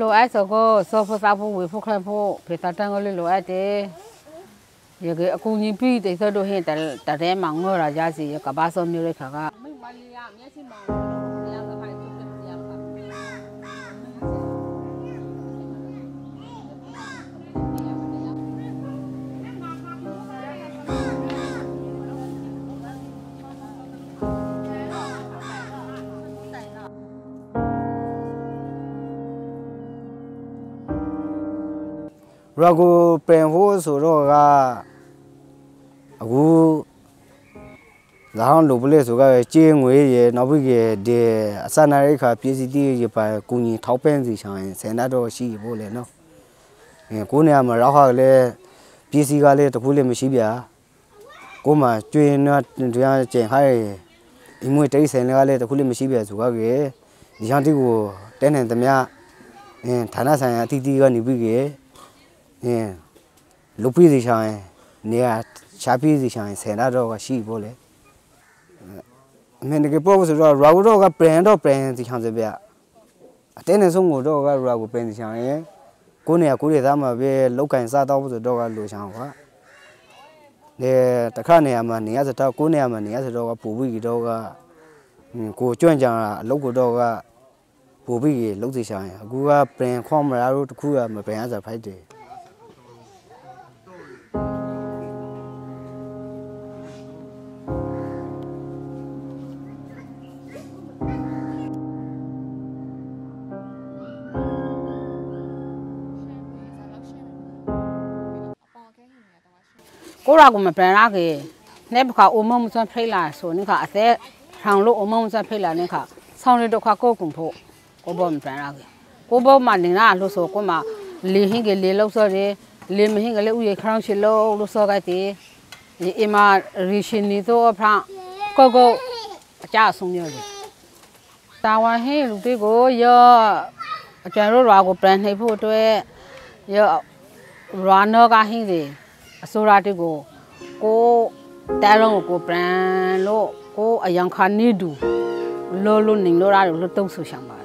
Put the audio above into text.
လိုအပ်ဆိုကိုစောဖို့စားဖို့ဝေဖို့ခန့်ဖို့ဖေသာတန်းကလေးလိုအပ်တယ်ရကအကူကြီးပြီးတိတ်ဆော့တို့ဟင်းတတဲမှာငေါ်ရကြစီကဘာစောမျိုးရခါကမိမလီယာမျက်စိမောင် ရကိုပြန်ဖို့ဆိုတော့ကအခုဇာန်လိုပလေးဆိုကကြေးငွေရနောက်ပြီးရတဲ့အစနာရိခါပြည်စီတီရပါကုညီထောက်ပံ့စီချင်စင်တာတော့ရှိဖို့လေနော်အဲကိုနေရာမှာရောက်ခါကလည်းပြည်စီကလည်းတခုလည်းမရှိဗျာကိုမှကျွေးနော်တရားကျင်ဟိုင်းအမွေတိတ်ဆန်လည်းလည်းတခုလည်းမရှိဗျာဆိုကကေဒီချန်တီကိုတဲနေသမျှအင်းဌာနဆိုင်ရာအတီးတီးကနေပြီးကေ အင်းလူပိစီဆိုင်နေရာချာပိစီဆိုင်ဆယ်နာတော့ကရှိဖို့လေအမေကပေါ်ဆိုတော့ရာဂူတော့ကပရန်တော့ပရန်စီချောင်းစပြအတင်းနဲ့ဆုံးကိုတော့ကရာဂူပရန်စီချောင်းရဲ့ကိုနေရာကိုရသားမှာပဲလောက်ကင်စားတော့ဆိုတော့ကလိုချောင်းကွာလေတခါနေရာမှာနေရစတော့ကိုနေရာမှာနေရစတော့ကပူပြီးတော့ကကိုကြွန့်ကြံအလုပ်ကိုတော့ကပူပြီးလုံးစီချောင်းရဲ့အခုကပရန်ခေါမရာတို့တခုကမပရန်အစားဖိုက်တယ် ကိုရာကိုမပန်ရကေနဲ့ဘခအုံမမစဖိလာဆိုနေခါအသက်ထောင်လို့အုံမမစဖိလာနေခါဆောင်းရတော့ခါကိုကုံဖို့ကိုဘောမပန်ရကေကိုဘောမနေနာလို့ဆိုကိုမလေဟင်းကလေလောက်စောတယ်လေမဟင်းကလေဥရခရောင်းချီလို့လို့စောကတဲ့ဒီအမရီရှင်နေတော့ဖရကိုကိုအကြဆုံးရတယ်တာဝန်ဟင်းလူတွေကိုရောအကျန်တို့ရွာကိုပြန်နှိပ်ဖို့အတွက်ရောရွာနောကဟင်းတွေ အစိုးရတက်ကိုကိုတဲလုံးကိုပရန်လို့ကိုအယံခါနေတူလောလို့နေလို့ရတယ်လို့တုံးဆူဆောင်ပါ